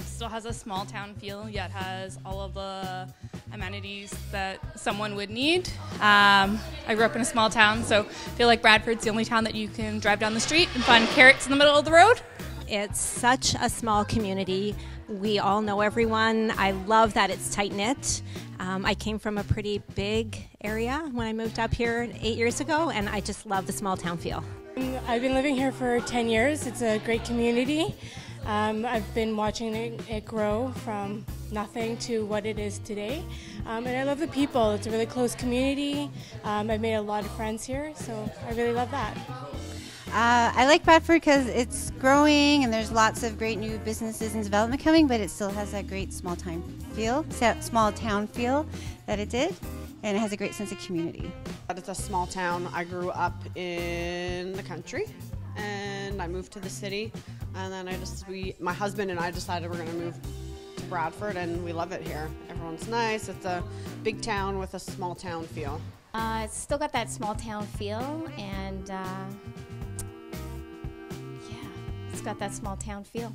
still has a small town feel, yet has all of the amenities that someone would need. Um, I grew up in a small town, so I feel like Bradford's the only town that you can drive down the street and find carrots in the middle of the road. It's such a small community. We all know everyone. I love that it's tight knit. Um, I came from a pretty big area when I moved up here eight years ago, and I just love the small town feel. I've been living here for 10 years. It's a great community. Um, I've been watching it, it, grow from nothing to what it is today. Um, and I love the people. It's a really close community. Um, I've made a lot of friends here, so I really love that. Uh, I like Bradford because it's growing and there's lots of great new businesses and development coming, but it still has that great small time feel, small town feel that it did, and it has a great sense of community. It's a small town. I grew up in the country, and I moved to the city, and then I just we my husband and I decided we're to move to Bradford, and we love it here. Everyone's nice. It's a big town with a small town feel. Uh, it's still got that small town feel, and. Uh, yeah, it's got that small town feel.